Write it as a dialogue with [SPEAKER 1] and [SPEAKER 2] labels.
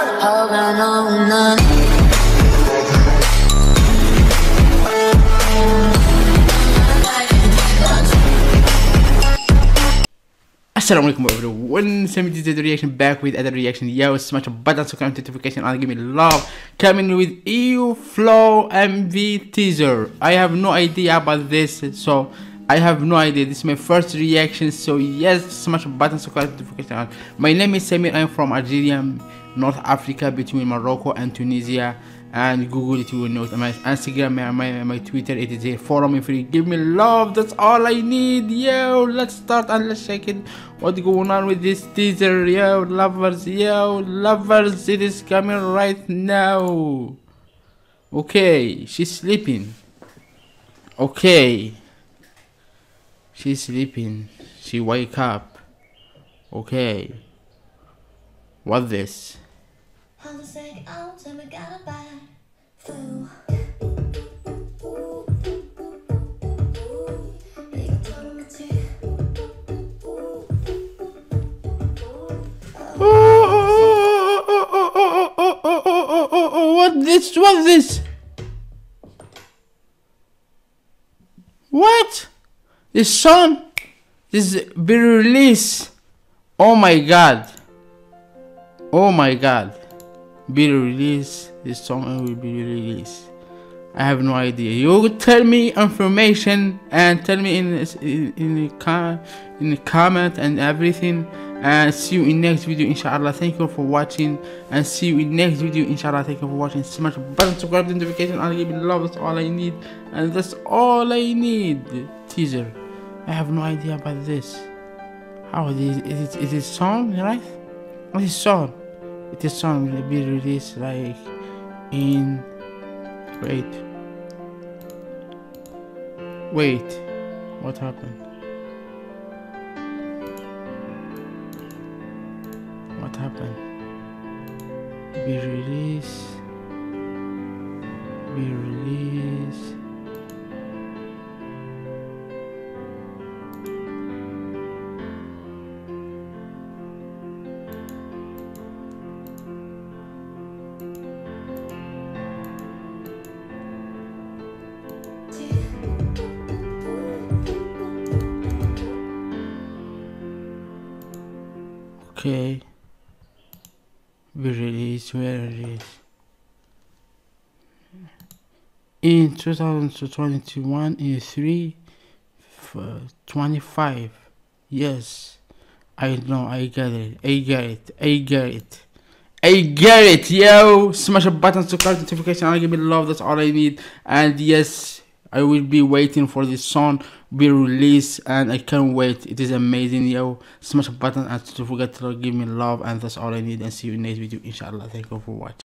[SPEAKER 1] Hoping on none.
[SPEAKER 2] Assalamu everyone, Sammy the reaction back with other reaction. Yo, smash a button to comment notification and give me love. Coming with IU Flow MV teaser. I have no idea about this, so I have no idea. This is my first reaction, so yes, smash a button to comment notification. My name is Samir. I'm from Algeria, North Africa, between Morocco and Tunisia. And Google it, you will know. My Instagram, my, my, my Twitter, it is there. Follow me free. Give me love. That's all I need. Yo, let's start and let's check it. What's going on with this teaser? Yo, lovers. Yo, lovers. It is coming right now. Okay, she's sleeping. Okay. She's sleeping. She wake up. Okay. What this? What this? What this? What? This song? This be released? Oh my god! Oh my god. Be released. This song will be released. I have no idea. You tell me information and tell me in in in the com in the comment and everything. And see you in next video, inshallah. Thank you for watching, and see you in next video, inshallah. Thank you for watching. Smash the button, subscribe, the notification, and give me love. That's all I need, and that's all I need. Teaser. I have no idea about this. How it is? Is it is it song right? What is song? It is song will be released like in wait. Wait what happened? What happened? Be released. Be released okay be released where it is in 2021 in 3 f- 25 yes i know i get it i get it i get it I get it, yo! Smash a button, subscribe, notification, and give me love. That's all I need. And yes, I will be waiting for this song be released, and I can't wait. It is amazing, yo! Smash a button and don't forget to give me love, and that's all I need. And see you in next video, inshallah. Thank you for watching.